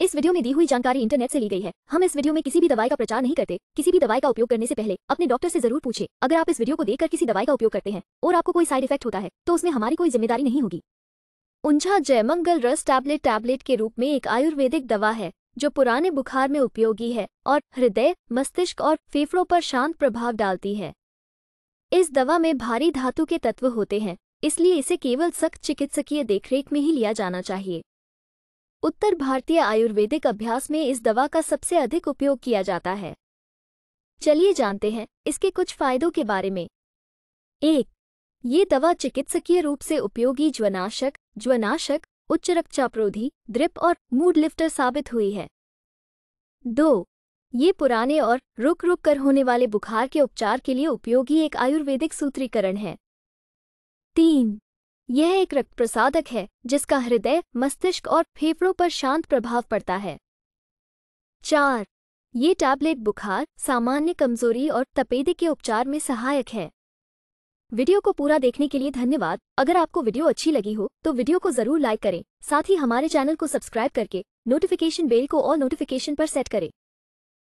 इस वीडियो में दी हुई जानकारी इंटरनेट से ली गई है। हम इस वीडियो में किसी भी दवाई का प्रचार नहीं करते। किसी भी दवाई का उपयोग करने से पहले अपने डॉक्टर से ज़रूर पूछे। अगर आप इस वीडियो को देखकर किसी दवाई का उपयोग करते हैं और आपको कोई साइड इफ़ेक्ट होता है तो उसमें हमारी कोई ज़िम्मेदारी नहीं होगी। उंझा जयमंगल रस टैबलेट टैबलेट के रूप में एक आयुर्वेदिक दवा है, जो पुराने बुखार में उपयोगी है और हृदय, मस्तिष्क और फेफड़ों पर शांत प्रभाव डालती है। इस दवा में भारी धातु के तत्व होते हैं, इसलिए इसे केवल सख्त चिकित्सकीय देखरेख में ही लिया जाना चाहिए। उत्तर भारतीय आयुर्वेदिक अभ्यास में इस दवा का सबसे अधिक उपयोग किया जाता है। चलिए जानते हैं इसके कुछ फायदों के बारे में। एक, ये दवा चिकित्सकीय रूप से उपयोगी ज्वनाशक ज्वनाशक, उच्च रक्तचापरोधी द्रिप और मूड लिफ्टर साबित हुई है। दो, ये पुराने और रुक रुक कर होने वाले बुखार के उपचार के लिए उपयोगी एक आयुर्वेदिक सूत्रीकरण है। तीन यह एक रक्त प्रसादक है, जिसका हृदय, मस्तिष्क और फेफड़ों पर शांत प्रभाव पड़ता है। चार, ये टैबलेट बुखार, सामान्य कमज़ोरी और तपेदी के उपचार में सहायक है। वीडियो को पूरा देखने के लिए धन्यवाद। अगर आपको वीडियो अच्छी लगी हो तो वीडियो को ज़रूर लाइक करें। साथ ही हमारे चैनल को सब्सक्राइब करके, नोटिफिकेशन बेल को ऑल नोटिफिकेशन पर सेट करें।